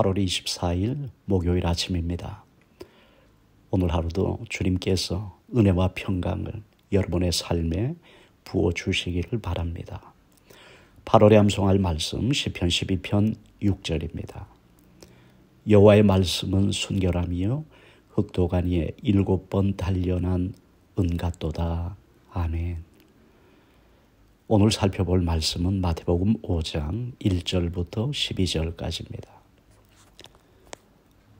8월 24일 목요일 아침입니다. 오늘 하루도 주님께서 은혜와 평강을 여러분의 삶에 부어 주시기를 바랍니다. 8월에 암송할 말씀 시편 12편 6절입니다. 여호와의 말씀은 순결함이요 흑도가니에 일곱 번 단련한 은같도다. 아멘. 오늘 살펴볼 말씀은 마태복음 5장 1절부터 12절까지입니다.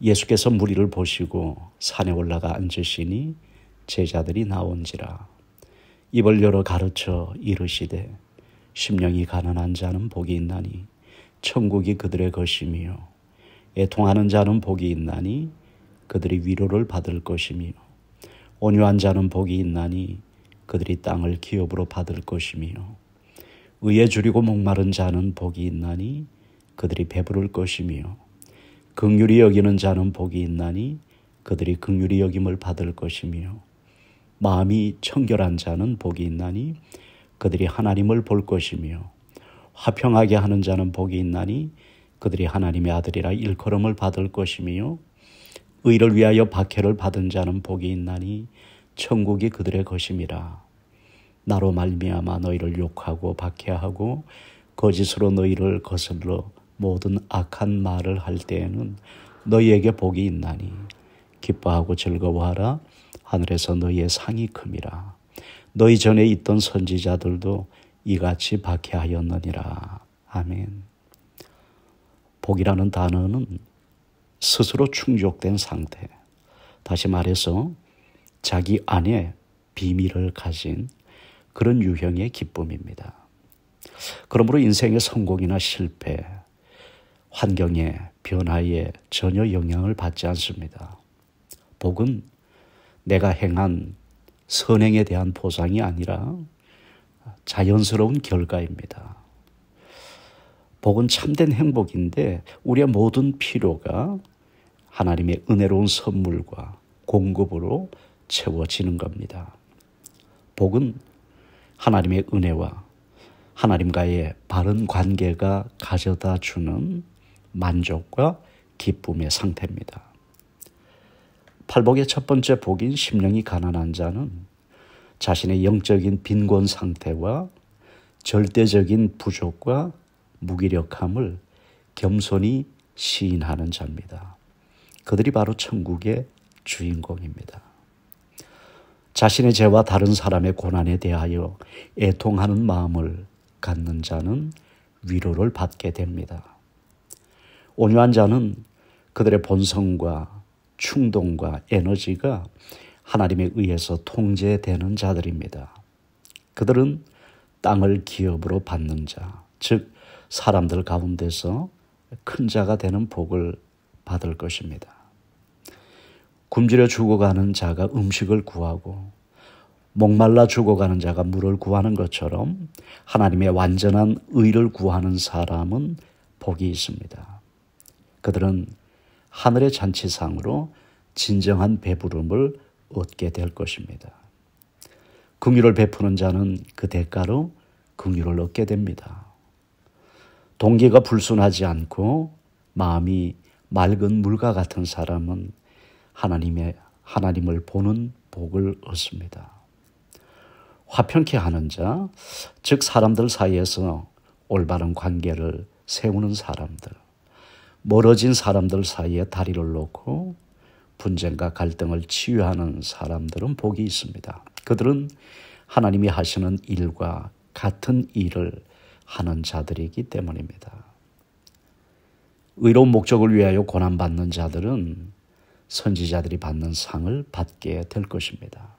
예수께서 무리를 보시고 산에 올라가 앉으시니 제자들이 나온지라. 입을 열어 가르쳐 이르시되 심령이 가난한 자는 복이 있나니 천국이 그들의 것이며 애통하는 자는 복이 있나니 그들이 위로를 받을 것이며 온유한 자는 복이 있나니 그들이 땅을 기업으로 받을 것이며 의에 줄이고 목마른 자는 복이 있나니 그들이 배부를 것이며 극률이 여기는 자는 복이 있나니 그들이 극률이 여김을 받을 것이며 마음이 청결한 자는 복이 있나니 그들이 하나님을 볼 것이며 화평하게 하는 자는 복이 있나니 그들이 하나님의 아들이라 일컬음을 받을 것이며 의를 위하여 박해를 받은 자는 복이 있나니 천국이 그들의 것임이라. 나로 말미암아 너희를 욕하고 박해하고 거짓으로 너희를 거슬러 모든 악한 말을 할 때에는 너희에게 복이 있나니 기뻐하고 즐거워하라 하늘에서 너희의 상이 큼이라. 너희 전에 있던 선지자들도 이같이 박해하였느니라. 아멘. 복이라는 단어는 스스로 충족된 상태. 다시 말해서 자기 안에 비밀을 가진 그런 유형의 기쁨입니다. 그러므로 인생의 성공이나 실패, 환경의 변화에 전혀 영향을 받지 않습니다. 복은 내가 행한 선행에 대한 보상이 아니라 자연스러운 결과입니다. 복은 참된 행복인데 우리의 모든 필요가 하나님의 은혜로운 선물과 공급으로 채워지는 겁니다. 복은 하나님의 은혜와 하나님과의 바른 관계가 가져다 주는 만족과 기쁨의 상태입니다. 팔복의 첫 번째 복인 심령이 가난한 자는 자신의 영적인 빈곤 상태와 절대적인 부족과 무기력함을 겸손히 시인하는 자입니다. 그들이 바로 천국의 주인공입니다. 자신의 죄와 다른 사람의 고난에 대하여 애통하는 마음을 갖는 자는 위로를 받게 됩니다. 온유한 자는 그들의 본성과 충동과 에너지가 하나님에 의해서 통제되는 자들입니다. 그들은 땅을 기업으로 받는 자, 즉 사람들 가운데서 큰 자가 되는 복을 받을 것입니다. 굶주려 죽어가는 자가 음식을 구하고 목말라 죽어가는 자가 물을 구하는 것처럼 하나님의 완전한 의를 구하는 사람은 복이 있습니다. 그들은 하늘의 잔치상으로 진정한 배부름을 얻게 될 것입니다. 긍휼을 베푸는 자는 그 대가로 긍휼을 얻게 됩니다. 동기가 불순하지 않고 마음이 맑은 물과 같은 사람은 하나님의 하나님을 보는 복을 얻습니다. 화평케 하는 자, 즉 사람들 사이에서 올바른 관계를 세우는 사람들, 멀어진 사람들 사이에 다리를 놓고 분쟁과 갈등을 치유하는 사람들은 복이 있습니다. 그들은 하나님이 하시는 일과 같은 일을 하는 자들이기 때문입니다. 의로운 목적을 위하여 고난받는 자들은 선지자들이 받는 상을 받게 될 것입니다.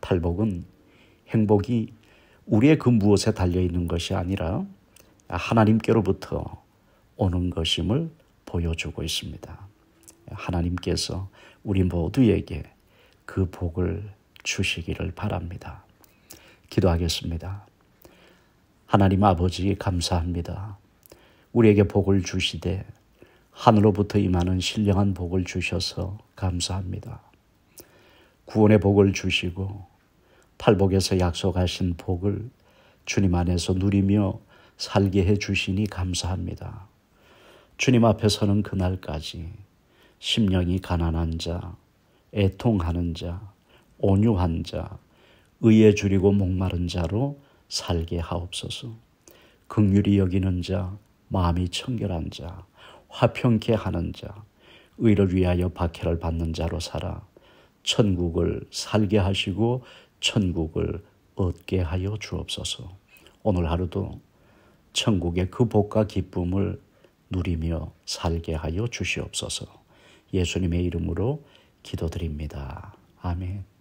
탈복은 행복이 우리의 그 무엇에 달려 있는 것이 아니라 하나님께로부터 오는 것임을 보여주고 있습니다. 하나님께서 우리 모두에게 그 복을 주시기를 바랍니다. 기도하겠습니다. 하나님 아버지 감사합니다. 우리에게 복을 주시되 하늘로부터 임하는 신령한 복을 주셔서 감사합니다. 구원의 복을 주시고 팔복에서 약속하신 복을 주님 안에서 누리며 살게 해 주시니 감사합니다. 주님 앞에 서는 그날까지 심령이 가난한 자, 애통하는 자, 온유한 자, 의에 줄이고 목마른 자로 살게 하옵소서. 극률이 여기는 자, 마음이 청결한 자, 화평케 하는 자, 의를 위하여 박해를 받는 자로 살아 천국을 살게 하시고 천국을 얻게 하여 주옵소서. 오늘 하루도 천국의 그 복과 기쁨을 누리며 살게 하여 주시옵소서. 예수님의 이름으로 기도드립니다. 아멘.